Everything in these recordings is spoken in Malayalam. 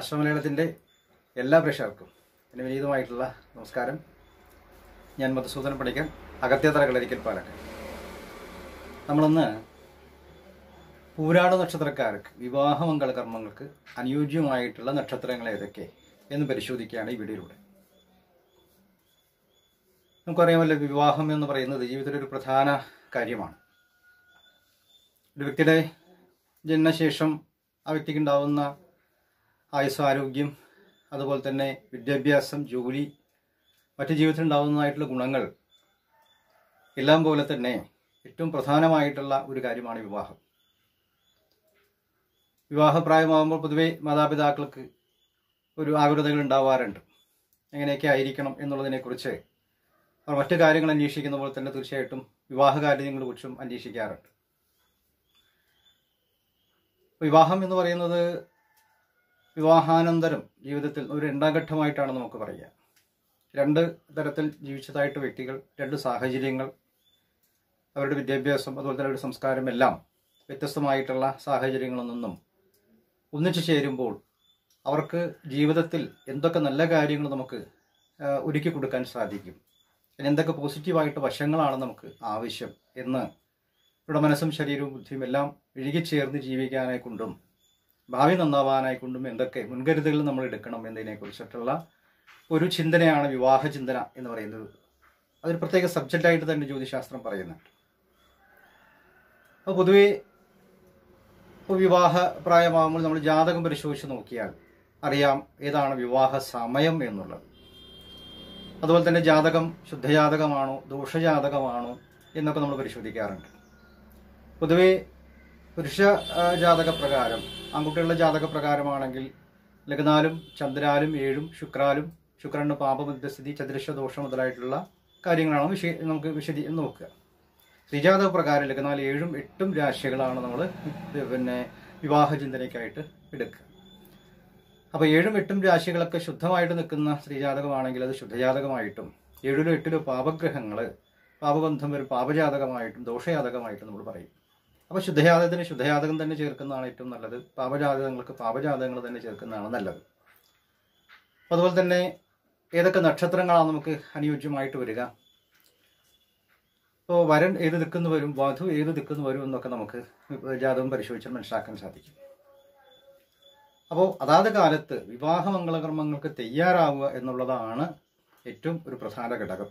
അശ്വമലയാളത്തിന്റെ എല്ലാ പ്രേക്ഷകർക്കും എന്റെ വിനീതമായിട്ടുള്ള നമസ്കാരം. ഞാൻ മധുസൂദനം പഠിക്കാൻ അകത്യതറ കളരിക്കൽ പാലക്കാട് നമ്മളിന്ന് പൂരാട നക്ഷത്രക്കാർക്ക് വിവാഹമംഗള കർമ്മങ്ങൾക്ക് അനുയോജ്യമായിട്ടുള്ള നക്ഷത്രങ്ങൾ ഏതൊക്കെ എന്ന് പരിശോധിക്കുകയാണ് ഈ വീഡിയോയിലൂടെ. നമുക്കറിയാമല്ലോ വിവാഹം എന്ന് പറയുന്നത് ജീവിതത്തിലൊരു പ്രധാന കാര്യമാണ്. ഒരു വ്യക്തിയുടെ ജനനശേഷം ആ വ്യക്തിക്ക് ഉണ്ടാവുന്ന ആയുസ് ആരോഗ്യം അതുപോലെ തന്നെ വിദ്യാഭ്യാസം ജോലി മറ്റു ജീവിതത്തിൽ ഉണ്ടാകുന്നതായിട്ടുള്ള ഗുണങ്ങൾ എല്ലാം പോലെ തന്നെ ഏറ്റവും പ്രധാനമായിട്ടുള്ള ഒരു കാര്യമാണ് വിവാഹം. വിവാഹപ്രായമാകുമ്പോൾ പൊതുവെ മാതാപിതാക്കൾക്ക് ഒരു ആകുലതകൾ ഉണ്ടാവാറുണ്ട്. എങ്ങനെയൊക്കെ ആയിരിക്കണം എന്നുള്ളതിനെക്കുറിച്ച് അവർ മറ്റു കാര്യങ്ങൾ അന്വേഷിക്കുന്ന പോലെ തന്നെ തീർച്ചയായിട്ടും വിവാഹ കാര്യങ്ങളെക്കുറിച്ചും അന്വേഷിക്കാറുണ്ട്. വിവാഹം എന്ന് പറയുന്നത് വിവാഹാനന്തരം ജീവിതത്തിൽ ഒരു രണ്ടാം ഘട്ടമായിട്ടാണ് നമുക്ക് പറയുക. രണ്ട് തരത്തിൽ ജീവിച്ചതായിട്ട് വ്യക്തികൾ രണ്ട് സാഹചര്യങ്ങൾ അവരുടെ വിദ്യാഭ്യാസം അതുപോലെ തന്നെ അവരുടെ സംസ്കാരം എല്ലാം വ്യത്യസ്തമായിട്ടുള്ള സാഹചര്യങ്ങളിൽ നിന്നും ഒന്നിച്ചു ചേരുമ്പോൾ അവർക്ക് ജീവിതത്തിൽ എന്തൊക്കെ നല്ല കാര്യങ്ങൾ നമുക്ക് ഒരുക്കി കൊടുക്കാൻ സാധിക്കും. എന്തൊക്കെ പോസിറ്റീവായിട്ട് വശങ്ങളാണ് നമുക്ക് ആവശ്യം എന്ന് ഇവിടെ മനസ്സും ശരീരവും ബുദ്ധിയും എല്ലാം ഇഴുകിച്ചേർന്ന് ജീവിക്കാനെ കൊണ്ടും ഭാവി നന്നാവാനായി കൊണ്ടും എന്തൊക്കെ മുൻകരുതലുകൾ നമ്മൾ എടുക്കണം എന്നതിനെ കുറിച്ചിട്ടുള്ള ഒരു ചിന്തനയാണ് വിവാഹ ചിന്തന എന്ന് പറയുന്നത്. അതൊരു പ്രത്യേക സബ്ജക്റ്റായിട്ട് തന്നെ ജ്യോതിശാസ്ത്രം പറയുന്നുണ്ട്. അപ്പോൾ പൊതുവേ ഇപ്പോൾ വിവാഹ പ്രായമാകുമ്പോൾ നമ്മൾ ജാതകം പരിശോധിച്ച് നോക്കിയാൽ അറിയാം ഏതാണ് വിവാഹ സമയം എന്നുള്ളത്. അതുപോലെ തന്നെ ജാതകം ശുദ്ധജാതകമാണോ ദോഷജാതകമാണോ എന്നൊക്കെ നമ്മൾ പരിശോധിക്കാറുണ്ട്. പൊതുവെ പുരുഷ ജാതക ജാതകപ്രകാരം. ആൺകുട്ടികളുടെ ജാതകപ്രകാരമാണെങ്കിൽ ലഗ്നാലും ചന്ദ്രാലും ഏഴും ശുക്രാലും ശുക്രന് പാപമധ്യസ്ഥിതി ചതുരശ ദോഷം മുതലായിട്ടുള്ള കാര്യങ്ങളാണ് വിശ നമുക്ക് വിശദീ നോക്കുക. സ്ത്രീജാതക പ്രകാരം ലഗ്നാൽ ഏഴും എട്ടും രാശികളാണ് നമ്മൾ പിന്നെ വിവാഹ ചിന്തനയ്ക്കായിട്ട് എടുക്കുക. അപ്പോൾ ഏഴും എട്ടും രാശികളൊക്കെ ശുദ്ധമായിട്ട് നിൽക്കുന്ന സ്ത്രീജാതകമാണെങ്കിൽ അത് ശുദ്ധജാതകമായിട്ടും ഏഴിലും എട്ടിലും പാപഗ്രഹങ്ങൾ പാപബന്ധം ഒരു പാപജാതകമായിട്ടും ദോഷജാതകമായിട്ടും നമ്മൾ പറയും. അപ്പോൾ ശുദ്ധജാതകത്തിന് ശുദ്ധജാതകം തന്നെ ചേർക്കുന്നതാണ് ഏറ്റവും നല്ലത്. പാപജാതകങ്ങൾക്ക് പാപജാതകങ്ങൾ തന്നെ ചേർക്കുന്നതാണ് നല്ലത്. അതുപോലെ തന്നെ ഏതൊക്കെ നക്ഷത്രങ്ങളാണ് നമുക്ക് അനുയോജ്യമായിട്ട് വരിക? ഇപ്പോൾ വരൻ ഏത് ദിക്കുന്ന് വരും വധു ഏത് ദിക്കുന്ന് വരും എന്നൊക്കെ നമുക്ക് ജാതകം പരിശോധിച്ചാൽ മനസ്സിലാക്കാൻ സാധിക്കും. അപ്പോൾ അതാത് കാലത്ത് വിവാഹ മംഗളകർമ്മങ്ങൾക്ക് തയ്യാറാവുക എന്നുള്ളതാണ് ഏറ്റവും ഒരു പ്രധാന ഘടകം.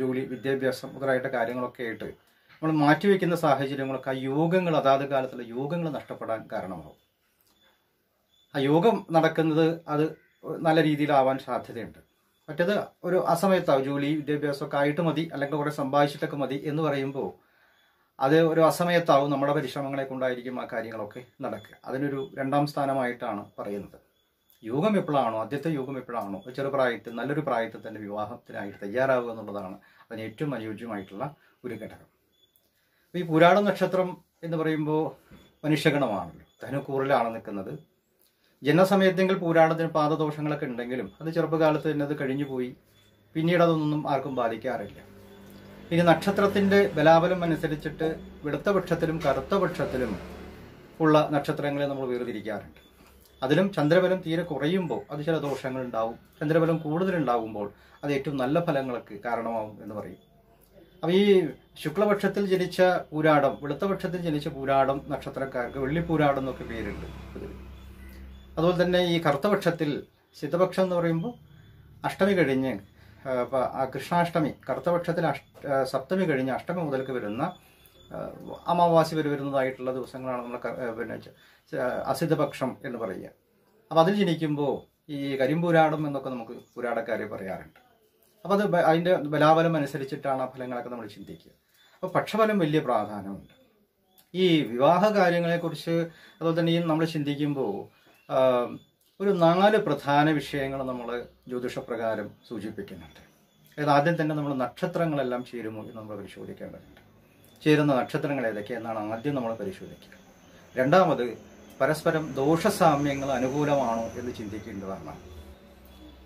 ജോലി വിദ്യാഭ്യാസം മുതലായിട്ട് കാര്യങ്ങളൊക്കെ ആയിട്ട് നമ്മൾ മാറ്റിവെക്കുന്ന സാഹചര്യങ്ങളൊക്കെ ആ യോഗങ്ങൾ അതാത് കാലത്തുള്ള യോഗങ്ങൾ നഷ്ടപ്പെടാൻ കാരണമാവും. ആ യോഗം നടക്കുന്നത് അത് നല്ല രീതിയിലാവാൻ സാധ്യതയുണ്ട്. മറ്റേത് ഒരു അസമയത്താവും. ജോലി വിദ്യാഭ്യാസമൊക്കെ ആയിട്ട് മതി അല്ലെങ്കിൽ കുറെ സമ്പാദിച്ചിട്ടൊക്കെ മതി എന്ന് പറയുമ്പോൾ അത് ഒരു അസമയത്താവും. നമ്മുടെ പരിശ്രമങ്ങളെ കൊണ്ടായിരിക്കും ആ കാര്യങ്ങളൊക്കെ നടക്കുക. അതിനൊരു രണ്ടാം സ്ഥാനമായിട്ടാണ് പറയുന്നത്. യോഗം എപ്പോഴാണോ ആദ്യത്തെ യോഗം എപ്പോഴാണോ ഒരു ചെറുപ്രായത്തിൽ നല്ലൊരു പ്രായത്തിൽ തന്നെ വിവാഹത്തിനായിട്ട് തയ്യാറാവുക എന്നുള്ളതാണ് അതിന് ഏറ്റവും അനുയോജ്യമായിട്ടുള്ള ഒരു ഘടകം. ഈ പുരാണ നക്ഷത്രം എന്ന് പറയുമ്പോൾ മനുഷ്യഗണമാണല്ലോ. ധനുക്കൂറിലാണ് നിൽക്കുന്നത്. ജനസമയത്തെങ്കിൽ പുരാണത്തിന് പാദദോഷങ്ങളൊക്കെ ഉണ്ടെങ്കിലും അത് ചെറുപ്പകാലത്ത് തന്നെ അത് കഴിഞ്ഞു പോയി. പിന്നീട് അതൊന്നും ആർക്കും ബാധിക്കാറില്ല. ഇനി നക്ഷത്രത്തിന്റെ ബലാബലം അനുസരിച്ചിട്ട് വെളുത്ത പക്ഷത്തിലും കറുത്ത പക്ഷത്തിലും ഉള്ള നക്ഷത്രങ്ങളെ നമ്മൾ വേർതിരിക്കാറുണ്ട്. അതിലും ചന്ദ്രബലം തീരെ കുറയുമ്പോൾ അത് ചില ദോഷങ്ങൾ ഉണ്ടാവും ചന്ദ്രബലം കൂടുതലുണ്ടാകുമ്പോൾ അത് ഏറ്റവും നല്ല ഫലങ്ങൾക്ക് കാരണമാവും എന്ന് പറയും. അപ്പോൾ ഈ ശുക്ലപക്ഷത്തിൽ ജനിച്ച പൂരാടം വെളുത്ത പക്ഷത്തിൽ ജനിച്ച പൂരാടം നക്ഷത്രക്കാർക്ക് വെള്ളിപ്പൂരാടം എന്നൊക്കെ പേരുണ്ട് അതുപോലെ തന്നെ ഈ കറുത്തപക്ഷത്തിൽ സിദ്ധപക്ഷം എന്ന് പറയുമ്പോൾ അഷ്ടമി കഴിഞ്ഞ് കൃഷ്ണാഷ്ടമി കറുത്തപക്ഷത്തിൽ സപ്തമി കഴിഞ്ഞ് അഷ്ടമി മുതൽക്ക് വരുന്ന അമാവാസി വരെ വരുന്നതായിട്ടുള്ള ദിവസങ്ങളാണ് നമ്മൾ പിന്നെ അസിതപക്ഷം എന്ന് പറയുക. അപ്പം അതിൽ ജനിക്കുമ്പോൾ ഈ കരിമ്പൂരാടം എന്നൊക്കെ നമുക്ക് പുരാടക്കാരെ പറയാറുണ്ട്. അപ്പോൾ അത് അതിന്റെ ബലാബലം അനുസരിച്ചിട്ടാണ് ആ ഫലങ്ങളൊക്കെ നമ്മൾ ചിന്തിക്കുക. അപ്പോൾ പക്ഷഫലം വലിയ പ്രാധാന്യമുണ്ട്. ഈ വിവാഹ കാര്യങ്ങളെക്കുറിച്ച് അതുപോലെ തന്നെ ഈ നമ്മൾ ചിന്തിക്കുമ്പോൾ ഒരു നാല് പ്രധാന വിഷയങ്ങൾ നമ്മൾ ജ്യോതിഷപ്രകാരം സൂചിപ്പിക്കുന്നുണ്ട്. അതായത് ആദ്യം തന്നെ നമ്മൾ നക്ഷത്രങ്ങളെല്ലാം ചേരുമോ എന്ന് നമ്മൾ പരിശോധിക്കേണ്ടതുണ്ട്. ചേരുന്ന നക്ഷത്രങ്ങൾ ഏതൊക്കെ എന്നാണ് ആദ്യം നമ്മൾ പരിശോധിക്കുക. രണ്ടാമത് പരസ്പരം ദോഷസാമ്യങ്ങൾ അനുകൂലമാണോ എന്ന് ചിന്തിക്കേണ്ടതാണ്.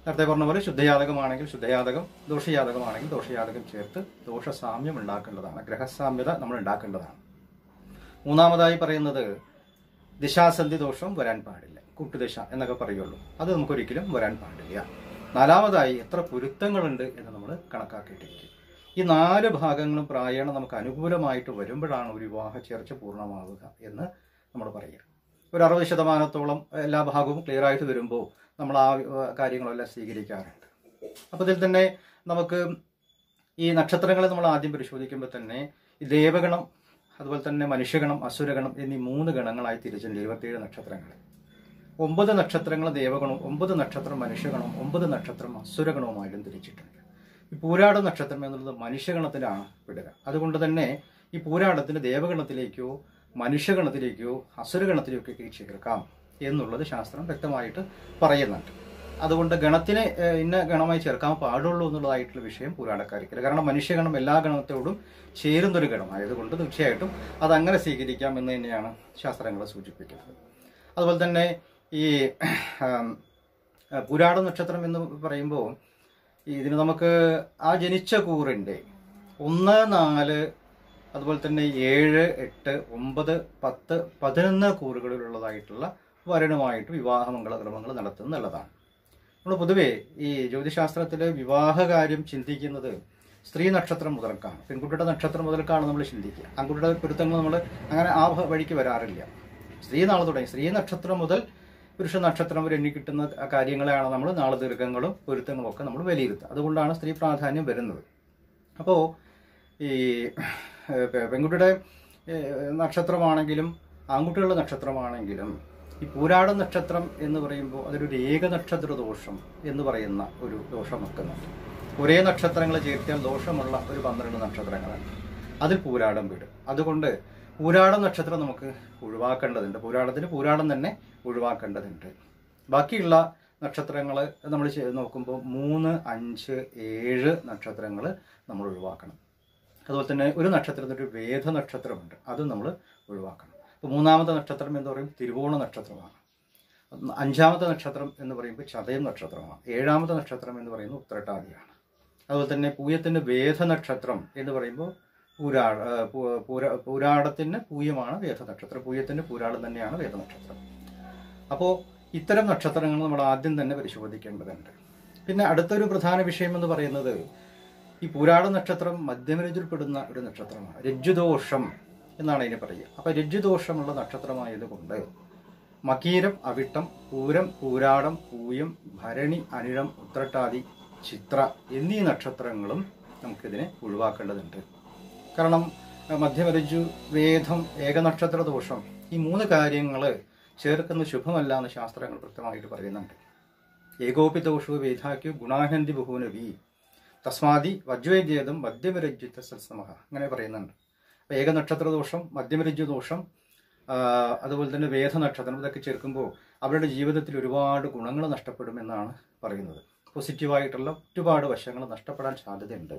നേരത്തെ പറഞ്ഞ പോലെ ശുദ്ധജാതകമാണെങ്കിൽ ശുദ്ധജാതകം ദോഷജാതകമാണെങ്കിൽ ദോഷജാതകം ചേർത്ത് ദോഷസാമ്യം ഉണ്ടാക്കേണ്ടതാണ്. ഗ്രഹസാമ്യത നമ്മൾ ഉണ്ടാക്കേണ്ടതാണ്. മൂന്നാമതായി പറയുന്നത് ദിശാസന്ധി ദോഷം വരാൻ പാടില്ല. കൂട്ടുദിശ എന്നൊക്കെ പറയുള്ളൂ. അത് നമുക്കൊരിക്കലും വരാൻ പാടില്ല. നാലാമതായി എത്ര പൊരുത്തങ്ങളുണ്ട് എന്ന് നമ്മൾ കണക്കാക്കിയിട്ടിരിക്കും. ഈ നാല് ഭാഗങ്ങളും പ്രായണ നമുക്ക് അനുകൂലമായിട്ട് വരുമ്പോഴാണ് ഒരു വിവാഹ ചേർച്ച പൂർണമാവുക എന്ന് നമ്മൾ പറയുക. ഒരു അറുപത് ശതമാനത്തോളം എല്ലാ ഭാഗവും ക്ലിയർ ആയിട്ട് വരുമ്പോൾ നമ്മൾ ആ കാര്യങ്ങളെല്ലാം സ്വീകരിക്കാറുണ്ട്. അപ്പോൾ ഇതിൽ തന്നെ നമുക്ക് ഈ നക്ഷത്രങ്ങളെ നമ്മൾ ആദ്യം പരിശോധിക്കുമ്പോൾ തന്നെ ഈ ദേവഗണം അതുപോലെ തന്നെ മനുഷ്യഗണം അസുരഗണം എന്നീ മൂന്ന് ഗണങ്ങളായി തിരിച്ചിട്ടുണ്ട് ഇരുപത്തിയേഴ് നക്ഷത്രങ്ങൾ. ഒമ്പത് നക്ഷത്രങ്ങൾ ദേവഗണവും ഒമ്പത് നക്ഷത്രം മനുഷ്യഗണവും ഒമ്പത് നക്ഷത്രം അസുരഗണവുമായിട്ടും തിരിച്ചിട്ടുണ്ട്. ഈ പൂരാട നക്ഷത്രം എന്നുള്ളത് മനുഷ്യഗണത്തിലാണ് വിടുക അതുകൊണ്ട് തന്നെ ഈ പൂരാടത്തിന് ദേവഗണത്തിലേക്കോ മനുഷ്യഗണത്തിലേക്കോ അസുരഗണത്തിലേക്കോ ചേർക്കാം എന്നുള്ളത് ശാസ്ത്രം വ്യക്തമായിട്ട് പറയുന്നുണ്ട്. അതുകൊണ്ട് ഗണത്തിനെ ഇന്ന ഗണമായി ചേർക്കാൻ പാടുള്ളൂ എന്നുള്ളതായിട്ടുള്ള വിഷയം പുരാണക്കാരിക്കില്ല. കാരണം മനുഷ്യഗണം എല്ലാ ഗണത്തോടും ചേരുന്നൊരു ഗണമായതുകൊണ്ട് തീർച്ചയായിട്ടും അതങ്ങനെ സ്വീകരിക്കാം എന്ന് തന്നെയാണ് ശാസ്ത്രങ്ങൾ സൂചിപ്പിക്കുന്നത്. അതുപോലെ തന്നെ ഈ പുരാട നക്ഷത്രം എന്ന് പറയുമ്പോൾ ഇതിന് നമുക്ക് ആ ജനിച്ച കൂറിന്റെ ഒന്ന് നാല് അതുപോലെ തന്നെ ഏഴ് എട്ട് ഒമ്പത് പത്ത് പതിനൊന്ന് കൂറുകളിലുള്ളതായിട്ടുള്ള വരനുമായിട്ട് വിവാഹമംഗളക്രമങ്ങൾ നടത്തുന്നത് നടത്തുന്നുള്ളതാണ് നമ്മൾ പൊതുവേ ഈ ജ്യോതിശാസ്ത്രത്തിൽ വിവാഹകാര്യം ചിന്തിക്കുന്നത് സ്ത്രീ നക്ഷത്രം മുതൽക്കാണ്. പെൺകുട്ടിയുടെ നക്ഷത്രം മുതൽക്കാണ് നമ്മൾ ചിന്തിക്കുക. ആൺകുട്ടിയുടെ പൊരുത്തങ്ങൾ നമ്മൾ അങ്ങനെ ആ വഴിക്ക് വരാറില്ല. സ്ത്രീ നാളെ തുടങ്ങി. സ്ത്രീ നക്ഷത്രം മുതൽ പുരുഷ നക്ഷത്രം വരെ എണ്ണി കിട്ടുന്ന കാര്യങ്ങളെയാണ് നമ്മൾ നാളെ ദീർഘങ്ങളും പൊരുത്തങ്ങളും ഒക്കെ നമ്മൾ വിലയിരുത്തുക. അതുകൊണ്ടാണ് സ്ത്രീ പ്രാധാന്യം വരുന്നത്. അപ്പോൾ ഈ പെൺകുട്ടിയുടെ നക്ഷത്രമാണെങ്കിലും ആൺകുട്ടികളുടെ നക്ഷത്രമാണെങ്കിലും ഈ പൂരാട നക്ഷത്രം എന്ന് പറയുമ്പോൾ അതൊരു ഏക നക്ഷത്ര ദോഷം എന്ന് പറയുന്ന ഒരു ദോഷം വെക്കുന്നുണ്ട് ഒരേ നക്ഷത്രങ്ങൾ ചേർത്താൽ ദോഷമുള്ള ഒരു പന്ത്രണ്ട് നക്ഷത്രങ്ങളാണ്. അതിൽ പൂരാടം വീട്. അതുകൊണ്ട് പൂരാട നക്ഷത്രം നമുക്ക് ഒഴിവാക്കേണ്ടതുണ്ട്. പൂരാടത്തിന് പൂരാടം തന്നെ ഒഴിവാക്കേണ്ടതുണ്ട്. ബാക്കിയുള്ള നക്ഷത്രങ്ങൾ നമ്മൾ നോക്കുമ്പോൾ മൂന്ന് അഞ്ച് ഏഴ് നക്ഷത്രങ്ങൾ നമ്മൾ ഒഴിവാക്കണം. അതുപോലെ തന്നെ ഒരു നക്ഷത്രത്തിന്റെ ഒരു വേദ നക്ഷത്രമുണ്ട് അതും നമ്മൾ ഒഴിവാക്കണം. മൂന്നാമത്തെ നക്ഷത്രം എന്ന് പറയുമ്പോൾ തിരുവോണ നക്ഷത്രമാണ്. അഞ്ചാമത്തെ നക്ഷത്രം എന്ന് പറയുമ്പോൾ ചതയം നക്ഷത്രമാണ്. ഏഴാമത്തെ നക്ഷത്രം എന്ന് പറയുന്നത് ഉത്രട്ടാതിയാണ്. അതുപോലെ തന്നെ പൂയത്തിന്റെ വേദ നക്ഷത്രം എന്ന് പറയുമ്പോൾ പൂരാട പൂരാ പൂരാടത്തിന് പൂയമാണ് വേദ നക്ഷത്രം. പൂയത്തിന്റെ പൂരാടം തന്നെയാണ് വേദ നക്ഷത്രം. അപ്പോൾ ഇത്തരം നക്ഷത്രങ്ങൾ നമ്മൾ ആദ്യം തന്നെ പരിശോധിക്കേണ്ടതുണ്ട്. പിന്നെ അടുത്തൊരു പ്രധാന വിഷയം എന്ന് പറയുന്നത് ഈ പൂരാട നക്ഷത്രം മധ്യമരജിൽപ്പെടുന്ന ഒരു നക്ഷത്രമാണ്. രജ്ജുദോഷം എന്നാണ് ഇതിനെ പറയുക. അപ്പൊ രജ്ജുദോഷമുള്ള നക്ഷത്രമായതുകൊണ്ട് മകീരം അവിട്ടം പൂരം പൂരാടം പൂയം ഭരണി അനിഴം ഉത്രട്ടാതി ചിത്ര എന്നീ നക്ഷത്രങ്ങളും നമുക്കിതിനെ ഒഴിവാക്കേണ്ടതുണ്ട്. കാരണം അഹ് മധ്യമരജ്ജു വേദം ഏകനക്ഷത്ര ദോഷം ഈ മൂന്ന് കാര്യങ്ങൾ ചേർക്കുന്ന ശുഭമല്ല എന്ന് ശാസ്ത്രങ്ങൾ കൃത്യമായിട്ട് പറയുന്നുണ്ട്. ഏകോപി ദോഷു വേദാക്യു ഗുണാഹന്തി ബഹുനവി തസ്മാതി വജ്വേദ്യേതം മധ്യമരജ്ജിത്ത സത്സമഹ അങ്ങനെ പറയുന്നുണ്ട്. അപ്പോൾ ഏകനക്ഷത്ര ദോഷം മധ്യമരജ്ജു ദോഷം അതുപോലെ തന്നെ വേദനക്ഷത്രം ഇതൊക്കെ ചേർക്കുമ്പോൾ അവരുടെ ജീവിതത്തിൽ ഒരുപാട് ഗുണങ്ങൾ നഷ്ടപ്പെടുമെന്നാണ് പറയുന്നത്. പോസിറ്റീവായിട്ടുള്ള ഒരുപാട് വശങ്ങൾ നഷ്ടപ്പെടാൻ സാധ്യതയുണ്ട്.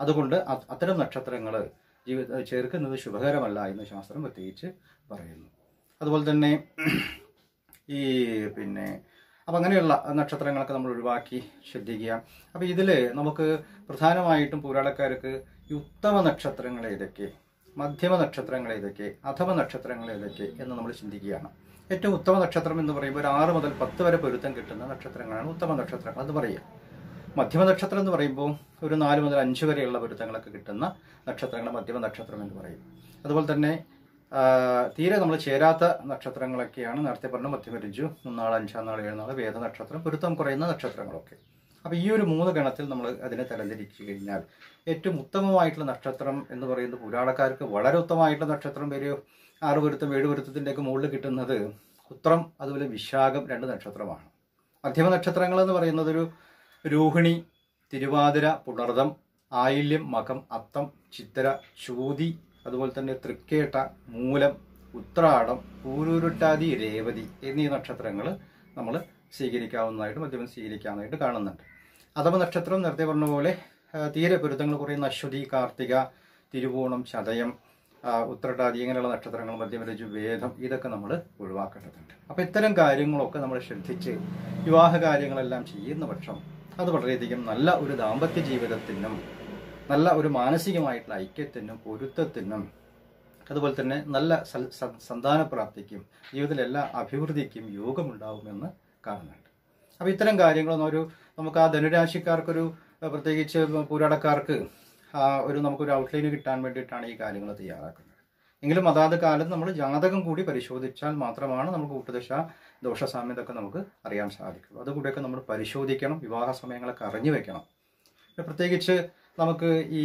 അതുകൊണ്ട് അത് അത്തരം നക്ഷത്രങ്ങൾ ജീവിത ചേർക്കുന്നത് ശുഭകരമല്ല എന്ന് ശാസ്ത്രം പ്രത്യേകിച്ച് പറയുന്നു. അതുപോലെ തന്നെ ഈ പിന്നെ അപ്പം അങ്ങനെയുള്ള നക്ഷത്രങ്ങളൊക്കെ നമ്മൾ ഒഴിവാക്കി ശ്രദ്ധിക്കുക. അപ്പം ഇതിൽ നമുക്ക് പ്രധാനമായിട്ടും പുരാളക്കാർക്ക് ഉത്തമ നക്ഷത്രങ്ങൾ ഏതൊക്കെ? മധ്യമ നക്ഷത്രങ്ങൾ ഏതൊക്കെ? അഥമ നക്ഷത്രങ്ങൾ ഏതൊക്കെ എന്ന് നമ്മൾ ചിന്തിക്കുകയാണ്. ഏറ്റവും ഉത്തമ നക്ഷത്രം എന്ന് പറയുമ്പോൾ ഒരു ആറ് മുതൽ പത്ത് വരെ പൊരുത്തം കിട്ടുന്ന നക്ഷത്രങ്ങളാണ് ഉത്തമ നക്ഷത്രങ്ങൾ എന്ന് പറയുക. മധ്യമ നക്ഷത്രം എന്ന് പറയുമ്പോൾ ഒരു നാല് മുതൽ അഞ്ച് വരെയുള്ള പൊരുത്തങ്ങളൊക്കെ കിട്ടുന്ന നക്ഷത്രങ്ങൾ മധ്യമ നക്ഷത്രം എന്ന് പറയും. അതുപോലെ തന്നെ തീരെ നമ്മൾ ചേരാത്ത നക്ഷത്രങ്ങളൊക്കെയാണ് നേരത്തെ പറഞ്ഞ മധ്യമരിജു മൂന്നാൾ അഞ്ചാം നാൾ ഏഴ് നാൾ വേദ നക്ഷത്രം പൊരുത്തം കുറയുന്ന നക്ഷത്രങ്ങളൊക്കെ. അപ്പോൾ ഈ ഒരു മൂന്ന് ഗണത്തിൽ നമ്മൾ അതിനെ തരംതിരിച്ചു കഴിഞ്ഞാൽ ഏറ്റവും ഉത്തമമായിട്ടുള്ള നക്ഷത്രം എന്ന് പറയുന്നത് പുരാണക്കാർക്ക് വളരെ ഉത്തമമായിട്ടുള്ള നക്ഷത്രം ഒരു ആറ് പൊരുത്തം ഏഴ് പൊരുത്തത്തിന്റെയൊക്കെ മുകളിൽ കിട്ടുന്നത് ഉത്രം അതുപോലെ വിശാഖം രണ്ട് നക്ഷത്രമാണ്. മധ്യമ നക്ഷത്രങ്ങൾ എന്ന് പറയുന്നത് ഒരു രോഹിണി തിരുവാതിര പുണർദം ആയില്യം മകം അത്തം ചിത്തര ചൂതി അതുപോലെ തന്നെ തൃക്കേട്ട മൂലം ഉത്രാടം പൂരൂരുട്ടാതി രേവതി എന്നീ നക്ഷത്രങ്ങൾ നമ്മൾ സ്വീകരിക്കാവുന്നതായിട്ട് മധ്യമം സ്വീകരിക്കാവുന്നതായിട്ട് കാണുന്നുണ്ട്. അഥമ നക്ഷത്രം നേരത്തെ പറഞ്ഞ പോലെ തീരെ പൊരുത്തങ്ങൾ കുറയുന്ന അശ്വതി കാർത്തിക തിരുവോണം ചതയം ഉത്രട്ടാതി ഇങ്ങനെയുള്ള നക്ഷത്രങ്ങൾ മധ്യമരജു വേദം ഇതൊക്കെ നമ്മൾ ഒഴിവാക്കേണ്ടതുണ്ട്. അപ്പം ഇത്തരം കാര്യങ്ങളൊക്കെ നമ്മൾ ശ്രദ്ധിച്ച് വിവാഹ കാര്യങ്ങളെല്ലാം ചെയ്യുന്ന പക്ഷം അത് വളരെയധികം നല്ല ഒരു ദാമ്പത്യ ജീവിതത്തിനും നല്ല ഒരു മാനസികമായിട്ടുള്ള ഐക്യത്തിനും പൊരുത്തത്തിനും അതുപോലെ തന്നെ നല്ല സന്താനപ്രാപ്തിക്കും ജീവിതത്തിലെ എല്ലാ അഭിവൃദ്ധിക്കും യോഗമുണ്ടാവുമെന്ന് കാണുന്നുണ്ട്. അപ്പോൾ ഇത്തരം കാര്യങ്ങളൊന്നും ഒരു നമുക്ക് ആ ധനുരാശിക്കാർക്കൊരു പ്രത്യേകിച്ച് പൂരാടക്കാർക്ക് ഒരു നമുക്കൊരു ഔട്ട്ലൈന് കിട്ടാൻ വേണ്ടിയിട്ടാണ് ഈ കാര്യങ്ങൾ തയ്യാറാക്കുന്നത്. എങ്കിലും അതാത് കാലത്ത് നമ്മൾ ജാതകം കൂടി പരിശോധിച്ചാൽ മാത്രമാണ് നമുക്ക് കൂട്ടുദശ ദോഷ സാമ്യതൊക്കെ നമുക്ക് അറിയാൻ സാധിക്കുള്ളൂ. അതുകൂടിയൊക്കെ നമ്മൾ പരിശോധിക്കണം വിവാഹ സമയങ്ങളൊക്കെ അറിഞ്ഞു വെക്കണം. പ്രത്യേകിച്ച് നമുക്ക് ഈ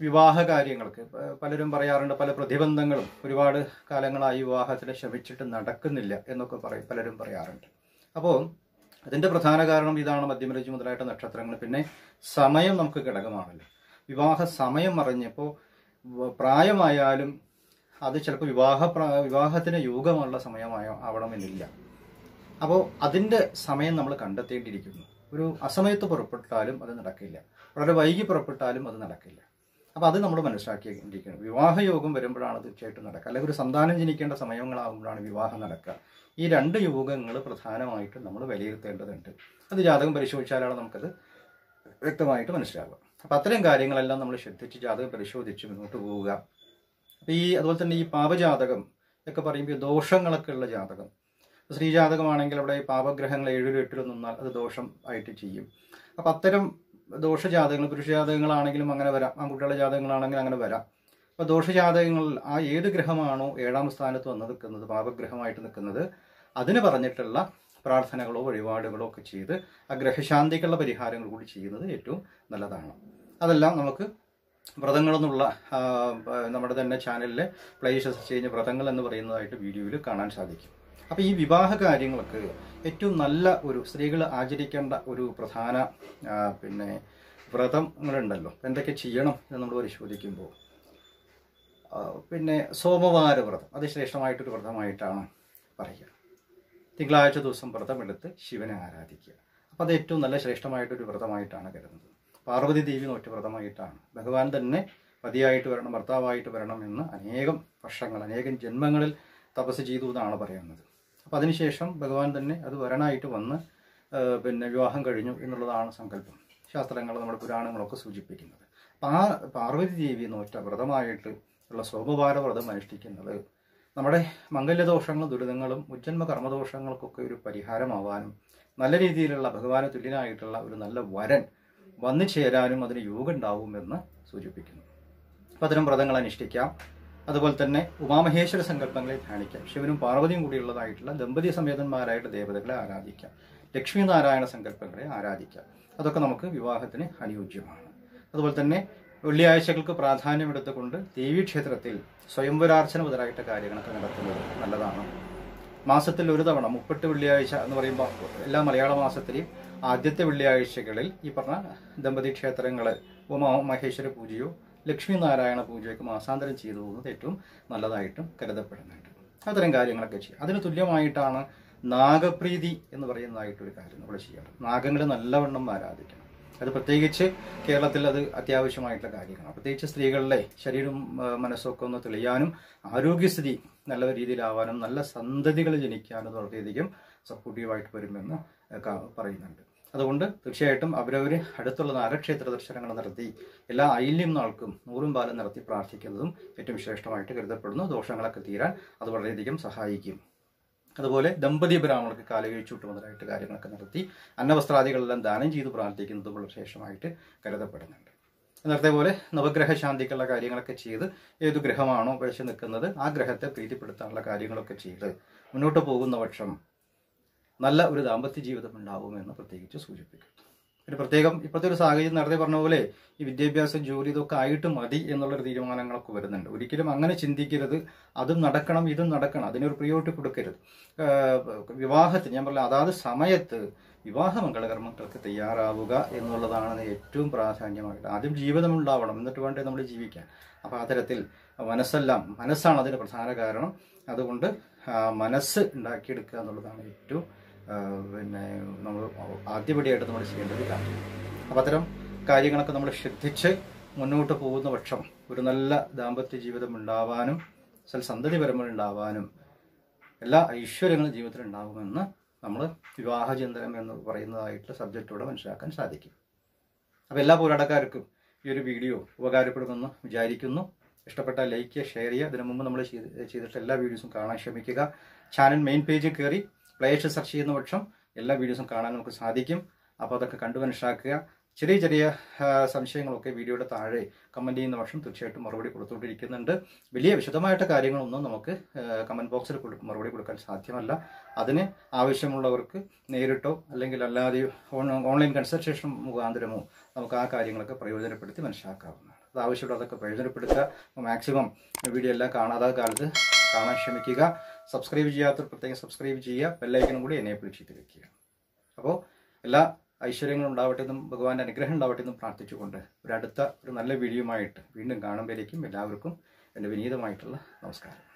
വിവാഹ കാര്യങ്ങൾക്ക് പലരും പറയാറുണ്ട് പല പ്രതിബന്ധങ്ങളും ഒരുപാട് കാലങ്ങളായി വിവാഹത്തിന് ശ്രമിച്ചിട്ട് നടക്കുന്നില്ല എന്നൊക്കെ പറയും പലരും പറയാറുണ്ട്. അപ്പോൾ അതിന്റെ പ്രധാന കാരണം ഇതാണ് മധ്യമരജി മുതലായിട്ട് നക്ഷത്രങ്ങൾ. പിന്നെ സമയം നമുക്ക് ഘടകമാണല്ലോ. വിവാഹ സമയം മറിഞ്ഞപ്പോൾ പ്രായമായാലും അത് ചിലപ്പോൾ വിവാഹ വിവാഹത്തിന് യോഗമുള്ള സമയമായ ആവണമെന്നില്ല. അപ്പോൾ അതിന്റെ സമയം നമ്മൾ കണ്ടെത്തേണ്ടിയിരിക്കുന്നു. ഒരു അസമയത്ത് പുറപ്പെട്ടാലും അത് നടക്കില്ല. വളരെ വൈകി പുറപ്പെട്ടാലും അത് നടക്കില്ല. അപ്പോൾ അത് നമ്മൾ മനസ്സിലാക്കിയിരിക്കണം വിവാഹയോഗം വരുമ്പോഴാണ് തീർച്ചയായിട്ടും നടക്കുക. അല്ലെങ്കിൽ ഒരു സന്താനം ജനിക്കേണ്ട സമയങ്ങളാകുമ്പോഴാണ് വിവാഹം നടക്കുക. ഈ രണ്ട് യോഗങ്ങൾ പ്രധാനമായിട്ടും നമ്മൾ വിലയിരുത്തേണ്ടതുണ്ട്. അത് ജാതകം പരിശോധിച്ചാലാണ് നമുക്കത് വ്യക്തമായിട്ട് മനസ്സിലാകുക അപ്പം അത്തരം കാര്യങ്ങളെല്ലാം നമ്മൾ ശ്രദ്ധിച്ച് ജാതകം പരിശോധിച്ച് മുന്നോട്ട് പോവുക. അപ്പോൾ ഈ അതുപോലെ തന്നെ ഈ പാപജാതകം ഒക്കെ പറയുമ്പോൾ ദോഷങ്ങളൊക്കെ ഉള്ള ജാതകം. സ്ത്രീ ജാതകമാണെങ്കിൽ അവിടെ പാപഗ്രഹങ്ങൾ ഏഴിലും എട്ടിലും നിന്നാൽ അത് ദോഷം ആയിട്ട് ചെയ്യും. അപ്പം അത്തരം ദോഷജാതകങ്ങൾ പുരുഷ ജാതകങ്ങളാണെങ്കിലും അങ്ങനെ വരാം. ആൺകുട്ടികളുടെ ജാതകങ്ങളാണെങ്കിലും അങ്ങനെ വരാം. അപ്പോൾ ദോഷജാതകങ്ങളിൽ ആ ഏത് ഗ്രഹമാണോ ഏഴാം സ്ഥാനത്ത് വന്ന് നിൽക്കുന്നത് പാപഗ്രഹമായിട്ട് നിൽക്കുന്നത് അതിന് പറഞ്ഞിട്ടുള്ള പ്രാർത്ഥനകളോ വഴിപാടുകളോ ഒക്കെ ചെയ്ത് ആ ഗ്രഹശാന്തിക്കുള്ള പരിഹാരങ്ങൾ കൂടി ചെയ്യുന്നത് ഏറ്റവും നല്ലതാണ്. അതെല്ലാം നമുക്ക് വ്രതങ്ങളെന്നുള്ള നമ്മുടെ തന്നെ ചാനലിലെ പ്ലേസ് കഴിഞ്ഞ വ്രതങ്ങൾ എന്ന് പറയുന്നതായിട്ട് വീഡിയോയിൽ കാണാൻ സാധിക്കും. അപ്പോൾ ഈ വിവാഹ കാര്യങ്ങൾക്ക് ഏറ്റവും നല്ല ഒരു സ്ത്രീകൾ ആചരിക്കേണ്ട ഒരു പ്രധാന പിന്നെ വ്രതങ്ങളുണ്ടല്ലോ എന്തൊക്കെ ചെയ്യണം എന്ന് നമ്മൾ പരിശോധിക്കുമ്പോൾ. പിന്നെ സോമവാര വ്രതം. അത് ശ്രേഷ്ഠമായിട്ടൊരു വ്രതമായിട്ടാണ് പറയുക. തിങ്കളാഴ്ച ദിവസം വ്രതമെടുത്ത് ശിവനെ ആരാധിക്കുക. അപ്പം അത് ഏറ്റവും നല്ല ശ്രേഷ്ഠമായിട്ടൊരു വ്രതമായിട്ടാണ് കരുതുന്നത്. പാർവതി ദേവി നോറ്റ വ്രതമായിട്ടാണ്. ഭഗവാൻ തന്നെ പതിയായിട്ട് വരണം ഭർത്താവായിട്ട് വരണം എന്ന് അനേകം വർഷങ്ങൾ അനേകം ജന്മങ്ങളിൽ തപസ് ചെയ്തു എന്നാണ് പറയുന്നത്. അപ്പം അതിനുശേഷം ഭഗവാൻ തന്നെ അത് വരണായിട്ട് വന്ന് പിന്നെ വിവാഹം കഴിഞ്ഞു എന്നുള്ളതാണ് സങ്കല്പം. ശാസ്ത്രങ്ങൾ നമ്മുടെ പുരാണങ്ങളൊക്കെ സൂചിപ്പിക്കുന്നത്. അപ്പം ആ പാർവതി ദേവി നോറ്റ വ്രതമായിട്ട് ഉള്ള സോമവാര വ്രതം അനുഷ്ഠിക്കുന്നത് നമ്മുടെ മംഗല്യദോഷങ്ങളും ദുരിതങ്ങളും ഉജ്ജന്മ കർമ്മദോഷങ്ങൾക്കൊക്കെ ഒരു പരിഹാരമാവാനും നല്ല രീതിയിലുള്ള ഭഗവാന് തുല്യനായിട്ടുള്ള ഒരു നല്ല വരൻ വന്നു ചേരാനും അതിന് യോഗം ഉണ്ടാവുമെന്ന് സൂചിപ്പിക്കുന്നു. അപ്പം അത്തരം വ്രതങ്ങൾ അനുഷ്ഠിക്കാം. അതുപോലെ തന്നെ ഉമാമഹേശ്വര സങ്കല്പങ്ങളെ ധ്യാനിക്കാം. ശിവനും പാർവതിയും കൂടിയുള്ളതായിട്ടുള്ള ദമ്പതി സമേതന്മാരായിട്ട് ദേവതകളെ ആരാധിക്കാം. ലക്ഷ്മി നാരായണ സങ്കല്പങ്ങളെ ആരാധിക്കാം. അതൊക്കെ നമുക്ക് വിവാഹത്തിന് അനുയോജ്യമാണ്. അതുപോലെ തന്നെ വെള്ളിയാഴ്ചകൾക്ക് പ്രാധാന്യമെടുത്തുകൊണ്ട് ദേവീക്ഷേത്രത്തിൽ സ്വയംവരാർച്ചന മുതലായിട്ട് കാര്യങ്ങളൊക്കെ നടത്തുന്നത് നല്ലതാണ്. മാസത്തിൽ ഒരു തവണ മുപ്പെട്ട് വെള്ളിയാഴ്ച എന്ന് പറയുമ്പോൾ എല്ലാ മലയാള മാസത്തിലെയും ആദ്യത്തെ വെള്ളിയാഴ്ചകളിൽ ഈ പറഞ്ഞ ദമ്പതി ക്ഷേത്രങ്ങൾ ഉമാ മഹേശ്വര പൂജയോ ലക്ഷ്മി നാരായണ പൂജയൊക്കെ മാസാന്തരം ചെയ്തു പോകുന്നത് ഏറ്റവും നല്ലതായിട്ടും കരുതപ്പെടുന്നുണ്ട്. അത്തരം കാര്യങ്ങളൊക്കെ ചെയ്യുക അതിന് തുല്യമായിട്ടാണ് നാഗപ്രീതി എന്ന് പറയുന്നതായിട്ടൊരു കാര്യം നമ്മൾ ചെയ്യണം നാഗങ്ങളെ നല്ലവണ്ണം ആരാധിക്കണം. അത് പ്രത്യേകിച്ച് കേരളത്തിൽ അത് അത്യാവശ്യമായിട്ടുള്ള കാര്യങ്ങളാണ്. പ്രത്യേകിച്ച് സ്ത്രീകളിലെ ശരീരവും മനസ്സൊക്കെ ഒന്ന് തെളിയാനും ആരോഗ്യസ്ഥിതി നല്ല രീതിയിലാവാനും നല്ല സന്തതികൾ ജനിക്കാനും വളരെയധികം സപ്പോർട്ടീവായിട്ട് വരുമെന്ന് പറയുന്നുണ്ട്. അതുകൊണ്ട് തീർച്ചയായിട്ടും അവരവർ അടുത്തുള്ള നാരക്ഷേത്ര ദർശനങ്ങൾ നടത്തി എല്ലാ ഐല്യം നാൾക്കും നൂറും പാലം നടത്തി പ്രാർത്ഥിക്കുന്നതും ഏറ്റവും ശ്രേഷ്ഠമായിട്ട് കരുതപ്പെടുന്നു. ദോഷങ്ങളൊക്കെ തീരാൻ അത് വളരെയധികം സഹായിക്കും. അതുപോലെ ദമ്പതി ബ്രാഹ്മണർക്ക് കാലുകഴിച്ചൂട്ട് മുതലായിട്ട് കാര്യങ്ങളൊക്കെ നടത്തി അന്നവസ്ത്രാദികളെല്ലാം ദാനം ചെയ്ത് പ്രാർത്ഥിക്കുന്നതും വളരെ ശ്രേഷ്ഠമായിട്ട് കരുതപ്പെടുന്നുണ്ട്. നേരത്തെ പോലെ നവഗ്രഹ ശാന്തിക്കുള്ള കാര്യങ്ങളൊക്കെ ചെയ്ത് ഏത് ഗ്രഹമാണോ പഴച്ചു നിൽക്കുന്നത് ആ ഗ്രഹത്തെ പ്രീതിപ്പെടുത്താനുള്ള കാര്യങ്ങളൊക്കെ ചെയ്ത് മുന്നോട്ട് പോകുന്ന പക്ഷം നല്ല ഒരു ദാമ്പത്യ ജീവിതം ഉണ്ടാവുമെന്ന് പ്രത്യേകിച്ച് സൂചിപ്പിക്കും പിന്നെ പ്രത്യേകം ഇപ്പോഴത്തെ ഒരു സാഹചര്യം നേരത്തെ പറഞ്ഞ പോലെ ഈ വിദ്യാഭ്യാസം ജോലി ഇതൊക്കെ ആയിട്ട് മതി എന്നുള്ളൊരു തീരുമാനങ്ങളൊക്കെ വരുന്നുണ്ട്. ഒരിക്കലും അങ്ങനെ ചിന്തിക്കരുത്. അതും നടക്കണം ഇതും നടക്കണം. അതിനൊരു പ്രിയോറിറ്റി കൊടുക്കരുത്. വിവാഹത്തിന് ഞാൻ പറഞ്ഞ അതാത് സമയത്ത് വിവാഹ മംഗളകർമ്മങ്ങൾക്ക് തയ്യാറാവുക എന്നുള്ളതാണ് ഏറ്റവും പ്രാധാന്യമായിട്ട്. ആദ്യം ജീവിതം ഉണ്ടാവണം എന്നിട്ട് വേണ്ടേ നമ്മൾ ജീവിക്കാൻ. അപ്പോൾ അത്തരത്തിൽ തരത്തിൽ മനസ്സെല്ലാം മനസ്സാണ് അതിന്റെ പ്രധാന കാരണം. അതുകൊണ്ട് മനസ്സ് ഉണ്ടാക്കിയെടുക്കുക എന്നുള്ളതാണ് ഏറ്റവും പിന്നെ നമ്മൾ ആദ്യപടിയായിട്ട് നമ്മൾ ചെയ്യേണ്ട ഒരു കാര്യം അപ്പം അത്തരം കാര്യങ്ങളൊക്കെ നമ്മൾ ശ്രദ്ധിച്ച് മുന്നോട്ട് പോകുന്ന പക്ഷം ഒരു നല്ല ദാമ്പത്യ ജീവിതം ഉണ്ടാവാനും സൽസന്തതി പരമ്പര ഉണ്ടാവാനും എല്ലാ ഐശ്വര്യങ്ങളും ജീവിതത്തിൽ ഉണ്ടാകുമെന്ന് നമ്മൾ വിവാഹചിന്തനം എന്ന് പറയുന്നതായിട്ടുള്ള സബ്ജക്റ്റോടെ മനസ്സിലാക്കാൻ സാധിക്കും. അപ്പോൾ എല്ലാ പോരാട്ടക്കാർക്കും ഈ ഒരു വീഡിയോ ഉപകാരപ്പെടുമെന്ന് വിചാരിക്കുന്നു. ഇഷ്ടപ്പെട്ട ലൈക്ക് ഷെയർ ചെയ്യുക. ഇതിനു മുമ്പ് നമ്മൾ ചെയ്തിട്ടുള്ള ചെയ്തിട്ട് എല്ലാ വീഡിയോസും കാണാൻ ശ്രമിക്കുക. ചാനൽ മെയിൻ പേജിൽ കയറി പ്ലേസ് സെർച്ച് ചെയ്യുന്ന പക്ഷം എല്ലാ വീഡിയോസും കാണാൻ നമുക്ക് സാധിക്കും. അപ്പോൾ അതൊക്കെ കണ്ടു മനസ്സിലാക്കുക. ചെറിയ ചെറിയ സംശയങ്ങളൊക്കെ വീഡിയോയുടെ താഴെ കമന്റ് ചെയ്യുന്ന പക്ഷം തീർച്ചയായിട്ടും മറുപടി കൊടുത്തുകൊണ്ടിരിക്കുന്നുണ്ട് വലിയ വിശദമായിട്ട് കാര്യങ്ങളൊന്നും നമുക്ക് കമന്റ് ബോക്സിൽ മറുപടി കൊടുക്കാൻ സാധ്യമല്ല. അതിന് ആവശ്യമുള്ളവർക്ക് നേരിട്ടോ അല്ലെങ്കിൽ അല്ലാതെ ഓൺലൈൻ കൺസൾട്ടേഷൻ മുഖാന്തരമോ നമുക്ക് ആ കാര്യങ്ങളൊക്കെ പ്രയോജനപ്പെടുത്തി മനസ്സിലാക്കാവുന്നതാണ്. അത് ആവശ്യമുള്ളതൊക്കെ പ്രയോജനപ്പെടുത്തുക. മാക്സിമം വീഡിയോ എല്ലാം കാണാതെ കാലത്ത് കാണാൻ ശ്രമിക്കുക. സബ്സ്ക്രൈബ് ചെയ്യാത്തവർ പ്രത്യേകം സബ്സ്ക്രൈബ് ചെയ്യുക. ബെല്ലൈക്കനും കൂടി എനേബിൾ ചെയ്ത് വെക്കുക. അപ്പോൾ എല്ലാ ഐശ്വര്യങ്ങളും ഉണ്ടാവട്ടെ എന്നും ഭഗവാന്റെ അനുഗ്രഹം ഉണ്ടാവട്ടെ എന്നും പ്രാർത്ഥിച്ചുകൊണ്ട് ഒരു അടുത്ത ഒരു നല്ല വീഡിയോയുമായിട്ട് വീണ്ടും കാണുമ്പോഴേക്കും എല്ലാവർക്കും എന്റെ വിനീതമായിട്ടുള്ള നമസ്കാരം.